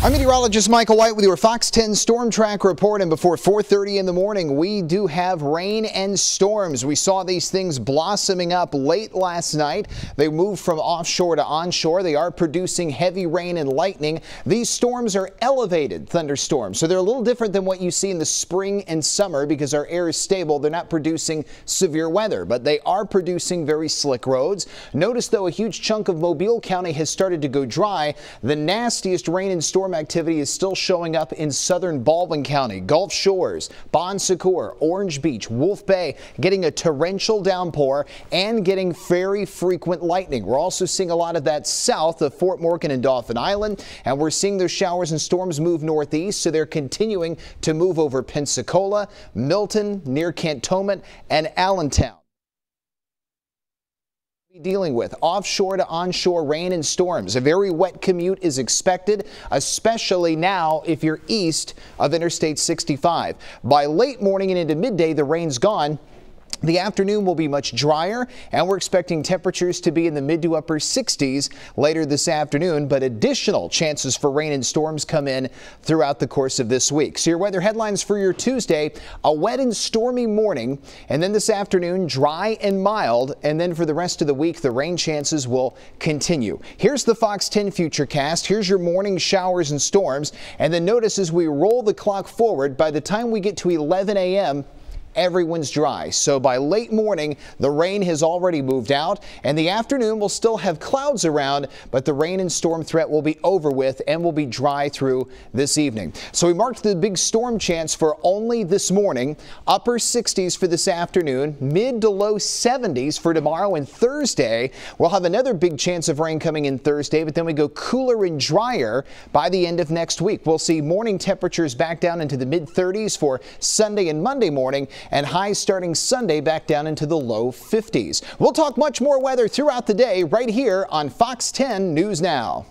I'm meteorologist Michael White with your Fox 10 Storm Track report. And before 4:30 in the morning, we do have rain and storms. We saw these things blossoming up late last night. They moved from offshore to onshore. They are producing heavy rain and lightning. These storms are elevated thunderstorms, so they're a little different than what you see in the spring and summer because our air is stable. They're not producing severe weather, but they are producing very slick roads. Notice though, a huge chunk of Mobile County has started to go dry. The nastiest rain and storm storm activity is still showing up in southern Baldwin County, Gulf Shores, Bon Secour, Orange Beach, Wolf Bay, getting a torrential downpour and getting very frequent lightning. We're also seeing a lot of that south of Fort Morgan and Dauphin Island, and we're seeing those showers and storms move northeast, so they're continuing to move over Pensacola, Milton, near Cantonment, and Allentown dealing with offshore to onshore rain and storms. A very wet commute is expected, especially now if you're east of Interstate 65. By late morning and into midday, the rain's gone. The afternoon will be much drier, and we're expecting temperatures to be in the mid to upper 60s later this afternoon, but additional chances for rain and storms come in throughout the course of this week. So your weather headlines for your Tuesday, a wet and stormy morning, and then this afternoon, dry and mild, and then for the rest of the week, the rain chances will continue. Here's the Fox 10 Futurecast. Here's your morning showers and storms, and then notice as we roll the clock forward, by the time we get to 11 a.m., everyone's dry. So by late morning, the rain has already moved out and the afternoon will still have clouds around, but the rain and storm threat will be over with and will be dry through this evening. So we marked the big storm chance for only this morning, upper 60s for this afternoon, mid to low 70s for tomorrow and Thursday. We'll have another big chance of rain coming in Thursday, but then we go cooler and drier by the end of next week. We'll see morning temperatures back down into the mid 30s for Sunday and Monday morning and highs starting Sunday back down into the low 50s. We'll talk much more weather throughout the day right here on Fox 10 News Now.